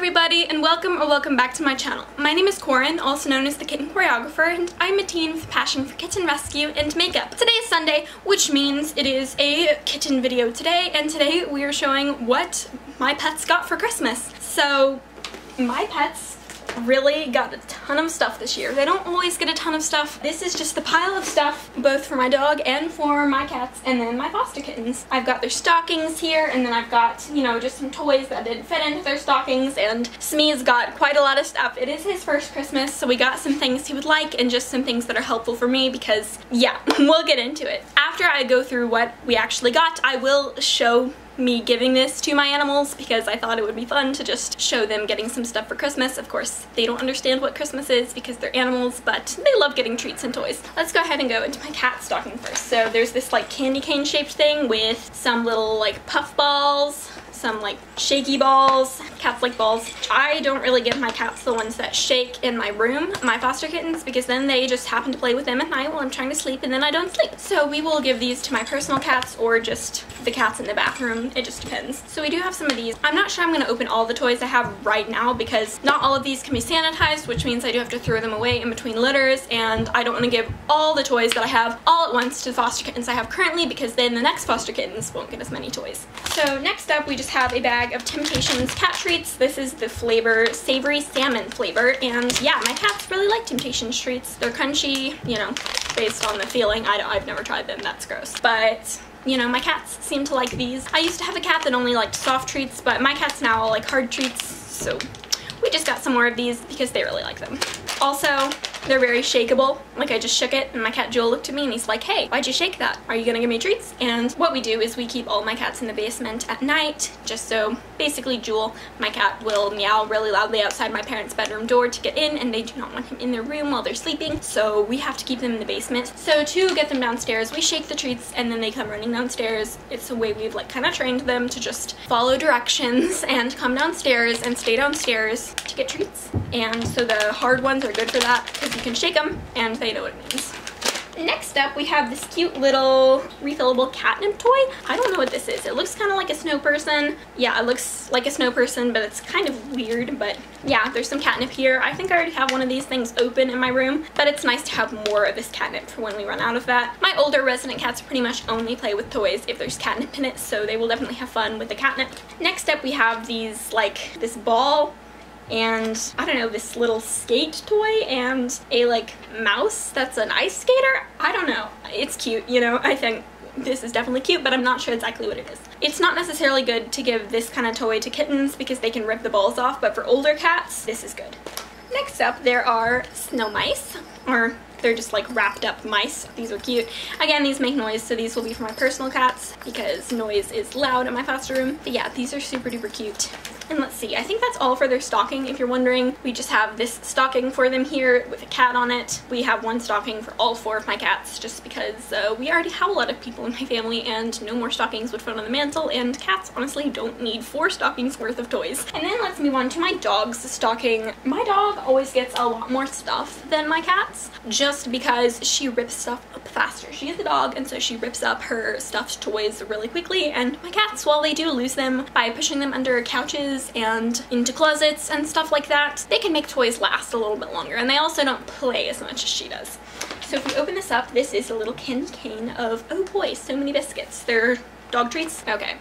everybody and welcome or welcome back to my channel. My name is Corin, also known as the Kitten Choreographer, and I'm a teen with a passion for kitten rescue and makeup. Today is Sunday, which means it is a kitten video today, and today we are showing what my pets got for Christmas. So, my pets really got a ton of stuff this year. They don't always get a ton of stuff. This is just the pile of stuff, both for my dog and for my cats, and then my foster kittens. I've got their stockings here, and then I've got, you know, just some toys that didn't fit into their stockings, and Smee's got quite a lot of stuff. It is his first Christmas, so we got some things he would like, and just some things that are helpful for me, because, yeah, we'll get into it. After I go through what we actually got, I will show me giving this to my animals because I thought it would be fun to just show them getting some stuff for Christmas. Of course, they don't understand what Christmas is because they're animals, but they love getting treats and toys. Let's go ahead and go into my cat stocking first. So there's this like candy cane shaped thing with some little like puff balls, some like shaky balls. Cats like balls. I don't really give my cats the ones that shake in my room, my foster kittens, because then they just happen to play with them at night while I'm trying to sleep and then I don't sleep. So we will give these to my personal cats or just the cats in the bathroom. It just depends. So we do have some of these. I'm not sure I'm going to open all the toys I have right now because not all of these can be sanitized, which means I do have to throw them away in between litters and I don't want to give all the toys that I have all at once to the foster kittens I have currently because then the next foster kittens won't get as many toys. So next up we just have a bag of Temptations cat treats. This is the flavor savory salmon flavor and yeah my cats really like Temptations treats. They're crunchy, you know, based on the feeling. I I've never tried them, that's gross. But you know, my cats seem to like these. I used to have a cat that only liked soft treats, but my cats now all like hard treats, so we just got some more of these because they really like them. Also, they're very shakeable. Like I just shook it and my cat Jewel looked at me and he's like, hey, why'd you shake that? Are you gonna give me treats? And what we do is we keep all my cats in the basement at night, just so basically Jewel, my cat, will meow really loudly outside my parents' bedroom door to get in and they do not want him in their room while they're sleeping. So we have to keep them in the basement. So to get them downstairs, we shake the treats and then they come running downstairs. It's a way we've like kind of trained them to just follow directions and come downstairs and stay downstairs to get treats. And so the hard ones are good for that because you can shake them and they know what it means. Next up, we have this cute little refillable catnip toy. I don't know what this is. It looks kind of like a snow person. Yeah, it looks like a snow person, but it's kind of weird. But yeah, there's some catnip here. I think I already have one of these things open in my room, but it's nice to have more of this catnip for when we run out of that. My older resident cats pretty much only play with toys if there's catnip in it, so they will definitely have fun with the catnip. Next up, we have these, like, this ball and I don't know, this little skate toy and a like mouse that's an ice skater. I don't know. It's cute, you know, I think this is definitely cute, but I'm not sure exactly what it is. It's not necessarily good to give this kind of toy to kittens because they can rip the balls off, but for older cats, this is good. Next up, there are snow mice, or they're just like wrapped up mice. These are cute. Again, these make noise, so these will be for my personal cats because noise is loud in my foster room. But yeah, these are super duper cute. And let's see, I think that's all for their stocking. If you're wondering, we just have this stocking for them here with a cat on it. We have one stocking for all four of my cats just because uh, we already have a lot of people in my family and no more stockings would fit on the mantle and cats honestly don't need four stockings worth of toys. And then let's move on to my dog's stocking. My dog always gets a lot more stuff than my cats just because she rips stuff up faster. She is a dog and so she rips up her stuffed toys really quickly and my cats, while they do lose them by pushing them under couches and into closets and stuff like that, they can make toys last a little bit longer and they also don't play as much as she does. So if we open this up, this is a little candy cane of, oh boy, so many biscuits. They're dog treats? Okay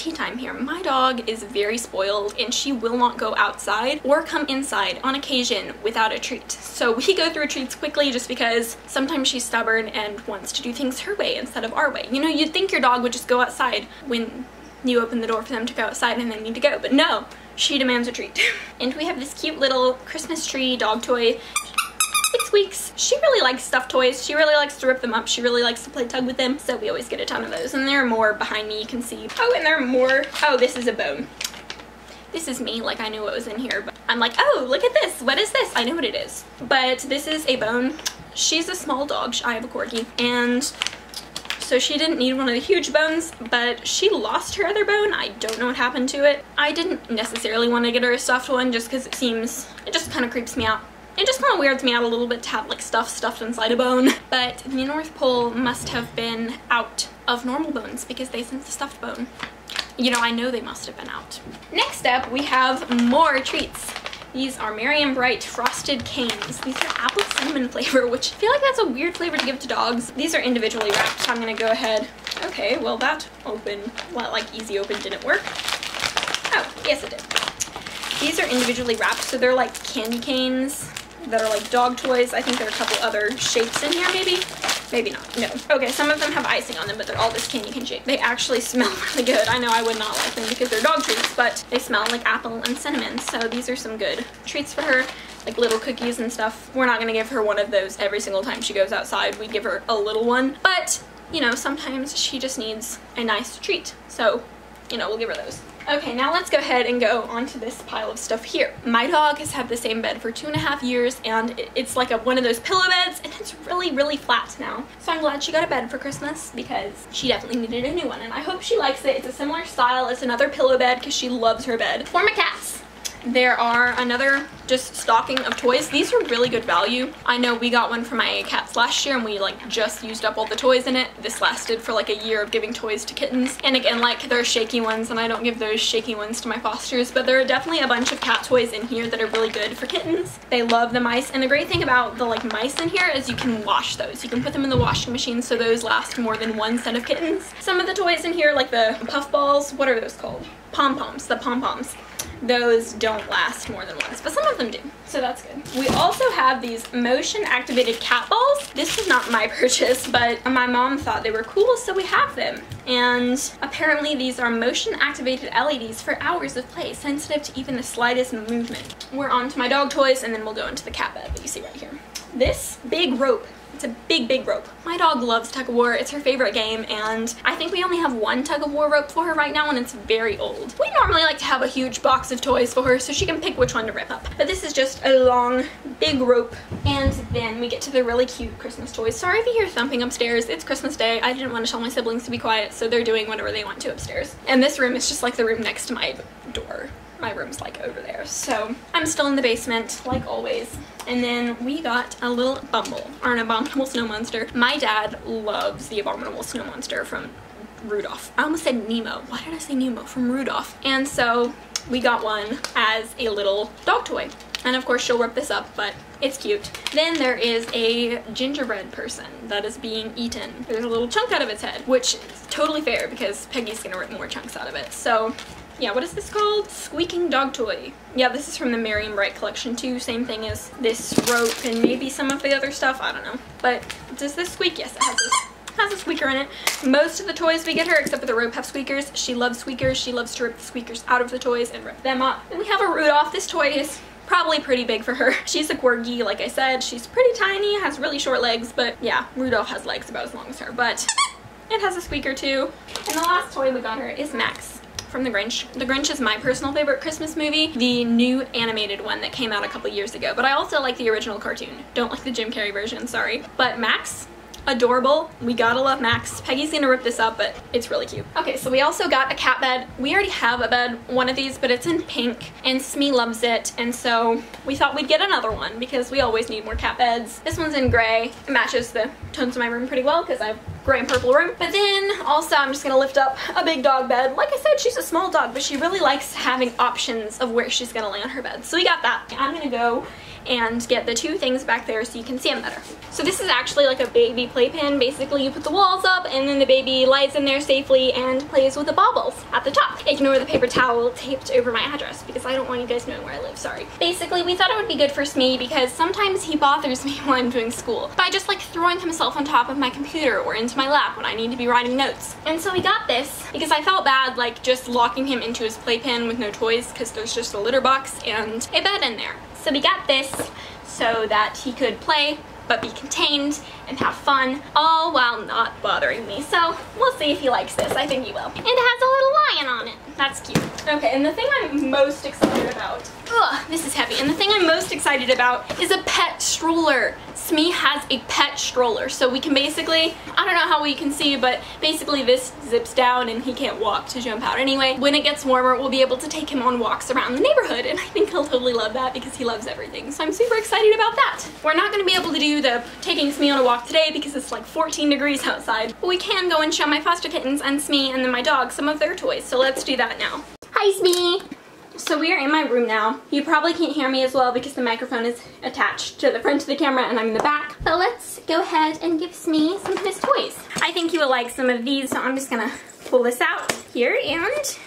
tea time here. My dog is very spoiled and she will not go outside or come inside on occasion without a treat. So we go through treats quickly just because sometimes she's stubborn and wants to do things her way instead of our way. You know, you'd think your dog would just go outside when you open the door for them to go outside and they need to go. But no, she demands a treat. and we have this cute little Christmas tree dog toy. It squeaks. She really likes stuffed toys. She really likes to rip them up. She really likes to play tug with them. So we always get a ton of those. And there are more behind me you can see. Oh, and there are more. Oh, this is a bone. This is me, like I knew what was in here, but I'm like, oh, look at this. What is this? I know what it is. But this is a bone. She's a small dog. I have a corgi. And so she didn't need one of the huge bones, but she lost her other bone. I don't know what happened to it. I didn't necessarily want to get her a stuffed one just because it seems, it just kind of creeps me out. It just kind of weirds me out a little bit to have like stuff stuffed inside a bone. But the North Pole must have been out of normal bones because they sent the stuffed bone. you know, I know they must have been out. Next up, we have more treats. These are Merry & Bright Frosted Canes. These are apple cinnamon flavor, which I feel like that's a weird flavor to give to dogs. These are individually wrapped, so I'm gonna go ahead. Okay, well that open, well, like easy open didn't work. Oh, yes it did. These are individually wrapped, so they're like candy canes that are like dog toys. I think there are a couple other shapes in here maybe. Maybe not, no. Okay, some of them have icing on them, but they're all this candy cane shape. They actually smell really good. I know I would not like them because they're dog treats, but they smell like apple and cinnamon. So these are some good treats for her like little cookies and stuff. We're not gonna give her one of those every single time she goes outside. We give her a little one, but you know, sometimes she just needs a nice treat. So, you know, we'll give her those. Okay, now let's go ahead and go onto this pile of stuff here. My dog has had the same bed for two and a half years and it's like a, one of those pillow beds and it's really, really flat now. So I'm glad she got a bed for Christmas because she definitely needed a new one and I hope she likes it. It's a similar style It's another pillow bed because she loves her bed. For my cats, there are another just stocking of toys. These are really good value. I know we got one for my cats last year and we like just used up all the toys in it. This lasted for like a year of giving toys to kittens. And again, like they're shaky ones and I don't give those shaky ones to my fosters, but there are definitely a bunch of cat toys in here that are really good for kittens. They love the mice. And the great thing about the like mice in here is you can wash those. You can put them in the washing machine so those last more than one set of kittens. Some of the toys in here, like the puff balls, what are those called? Pom-poms, the pom-poms those don't last more than once, but some of them do, so that's good. We also have these motion activated cat balls. This is not my purchase, but my mom thought they were cool, so we have them. And apparently these are motion activated LEDs for hours of play, sensitive to even the slightest movement. We're on to my dog toys, and then we'll go into the cat bed that you see right here. This big rope it's a big, big rope. My dog loves tug of war. It's her favorite game, and I think we only have one tug of war rope for her right now, and it's very old. We normally like to have a huge box of toys for her so she can pick which one to rip up. But this is just a long, big rope. And then we get to the really cute Christmas toys. Sorry if you hear thumping upstairs. It's Christmas Day. I didn't want to tell my siblings to be quiet, so they're doing whatever they want to upstairs. And this room is just like the room next to my door my room's like over there. So I'm still in the basement, like always. And then we got a little Bumble, or an abominable snow monster. My dad loves the abominable snow monster from Rudolph. I almost said Nemo. Why did I say Nemo? From Rudolph. And so we got one as a little dog toy. And of course she'll rip this up, but it's cute. Then there is a gingerbread person that is being eaten. There's a little chunk out of its head, which is totally fair because Peggy's gonna rip more chunks out of it. So yeah, what is this called? Squeaking Dog Toy. Yeah, this is from the Merry & Bright collection too. Same thing as this rope and maybe some of the other stuff. I don't know. But does this squeak? Yes, it has this has a squeaker in it. Most of the toys we get her, except for the rope, have squeakers. She loves squeakers. She loves to rip the squeakers out of the toys and rip them up. And we have a Rudolph. This toy is probably pretty big for her. She's a corgi, like I said. She's pretty tiny, has really short legs, but yeah, Rudolph has legs about as long as her, but it has a squeaker too. And the last toy we got her is Max from The Grinch. The Grinch is my personal favorite Christmas movie, the new animated one that came out a couple years ago, but I also like the original cartoon. Don't like the Jim Carrey version, sorry. But Max, adorable. We gotta love Max. Peggy's gonna rip this up, but it's really cute. Okay, so we also got a cat bed. We already have a bed, one of these, but it's in pink, and Smee loves it, and so we thought we'd get another one because we always need more cat beds. This one's in gray. It matches the tones of my room pretty well because I have gray and purple room. But then also I'm just gonna lift up a big dog bed. Like I said, she's a small dog, but she really likes having options of where she's gonna lay on her bed. So we got that. I'm gonna go and get the two things back there so you can see them better. So this is actually like a baby playpen. Basically you put the walls up and then the baby lies in there safely and plays with the baubles at the top. Ignore the paper towel taped over my address because I don't want you guys knowing where I live, sorry. Basically we thought it would be good for Smee because sometimes he bothers me while I'm doing school by just like throwing himself on top of my computer or into my lap when I need to be writing notes. And so we got this because I felt bad like just locking him into his playpen with no toys because there's just a litter box and a bed in there. So we got this so that he could play but be contained and have fun, all while not bothering me. So we'll see if he likes this. I think he will. And it has a little lion on it. That's cute. Okay, and the thing I'm most excited about, ugh, this is heavy, and the thing I'm most excited about is a pet stroller. Smee has a pet stroller, so we can basically, I don't know how we can see, but basically this zips down and he can't walk to jump out anyway. When it gets warmer, we'll be able to take him on walks around the neighborhood, and I think he'll he'll totally love that because he loves everything. So I'm super excited about that. We're not gonna be able to do the taking Smee on a walk today because it's like 14 degrees outside. But we can go and show my foster kittens and Smee and then my dog some of their toys. So let's do that now. Hi Smee! So we are in my room now. You probably can't hear me as well because the microphone is attached to the front of the camera and I'm in the back. But let's go ahead and give Smee some of his toys. I think you will like some of these, so I'm just gonna pull this out here and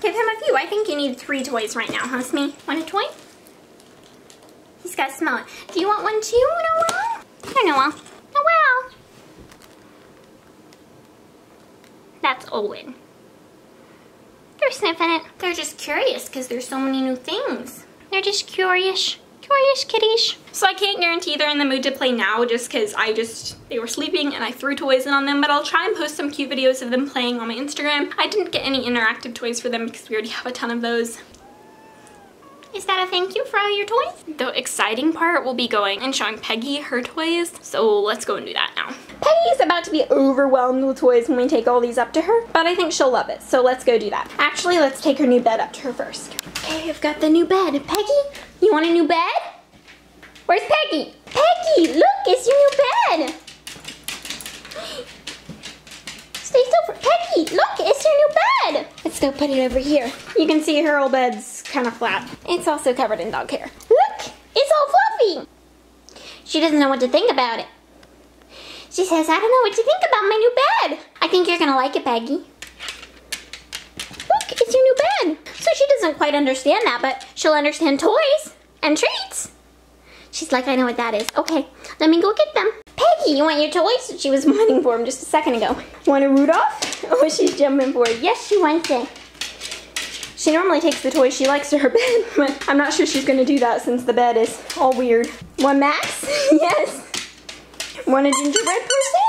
give him a few. I think you need three toys right now, huh Smee? Want a toy? He's got smell it. Do you want one too, Noel? Here, Noel. Noel! That's Owen. They're sniffing it. They're just curious because there's so many new things. They're just curious. Curious kitties. So I can't guarantee they're in the mood to play now just because I just, they were sleeping and I threw toys in on them, but I'll try and post some cute videos of them playing on my Instagram. I didn't get any interactive toys for them because we already have a ton of those. Is that a thank you for all your toys? The exciting part will be going and showing Peggy her toys, so let's go and do that now. Peggy's about to be overwhelmed with toys when we take all these up to her, but I think she'll love it, so let's go do that. Actually, let's take her new bed up to her first. Okay, I've got the new bed. Peggy, you want a new bed? Where's Peggy? Peggy, look, it's your new bed. Stay still for Peggy, look, it's your new bed. Let's go put it over here. You can see her old bed's kind of flat. It's also covered in dog hair. Look, it's all fluffy. She doesn't know what to think about it. She says, I don't know what to think about my new bed. I think you're gonna like it, Peggy. Look, it's your new bed. So she doesn't quite understand that, but she'll understand toys and treats. She's like, I know what that is. Okay, let me go get them. Peggy, you want your toys? She was waiting for them just a second ago. Want a Rudolph? Oh, she's jumping for it. Yes, she wants it. She normally takes the toys she likes to her bed, but I'm not sure she's gonna do that since the bed is all weird. One Max? yes. Want a gingerbread person?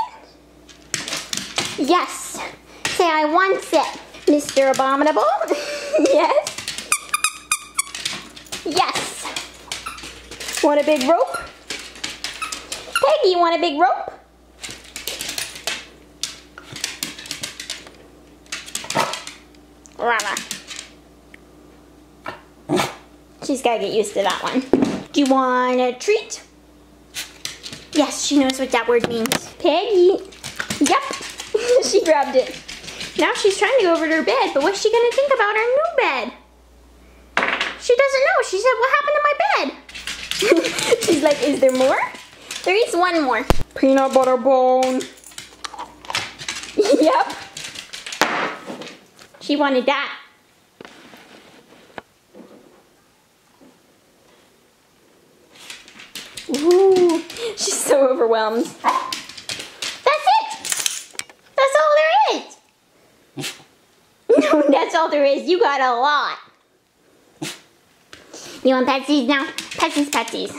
Yes. Say I want it. Mr. Abominable? yes. Yes. Want a big rope? Peggy, you want a big rope? Rama. She's gotta get used to that one. Do you want a treat? Yes, she knows what that word means. Peggy. Yep. she grabbed it. Now she's trying to go over to her bed, but what's she gonna think about her new bed? She doesn't know. She said, what happened to my bed? she's like, is there more? There is one more. Peanut butter bone. yep. She wanted that. Ooh, she's so overwhelmed. That's it. That's all there is. No, that's all there is. You got a lot. You want Petsies now? Petsies, Petsies.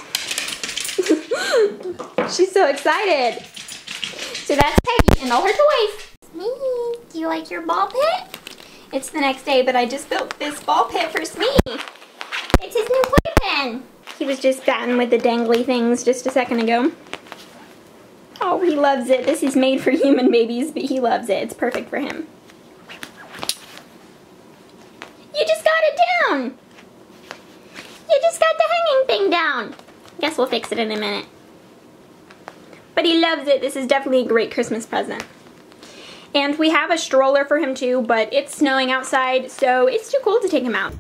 she's so excited. So that's Peggy and all her toys. Do you like your ball pit? It's the next day, but I just built this ball pit for Smee. It's his new playpen. He was just batting with the dangly things just a second ago. Oh, he loves it. This is made for human babies, but he loves it. It's perfect for him. You just got it down. You just got the hanging thing down. Guess we'll fix it in a minute. But he loves it. This is definitely a great Christmas present. And we have a stroller for him too, but it's snowing outside, so it's too cold to take him out.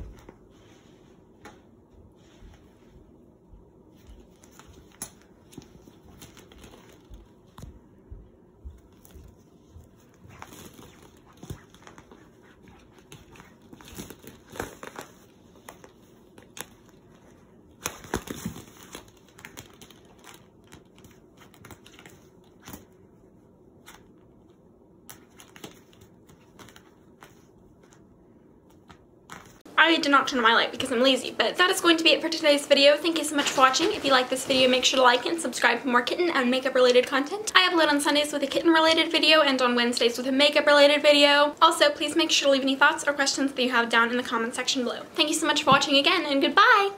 I did not turn on my light because I'm lazy, but that is going to be it for today's video. Thank you so much for watching. If you like this video, make sure to like and subscribe for more kitten and makeup related content. I upload on Sundays with a kitten related video and on Wednesdays with a makeup related video. Also, please make sure to leave any thoughts or questions that you have down in the comment section below. Thank you so much for watching again and goodbye!